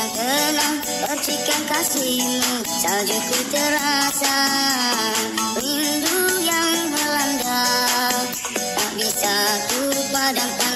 yang tenang Percikan kasihmu. Saljuku terasa Rindu yang melanda. Tak bisa ku padamkan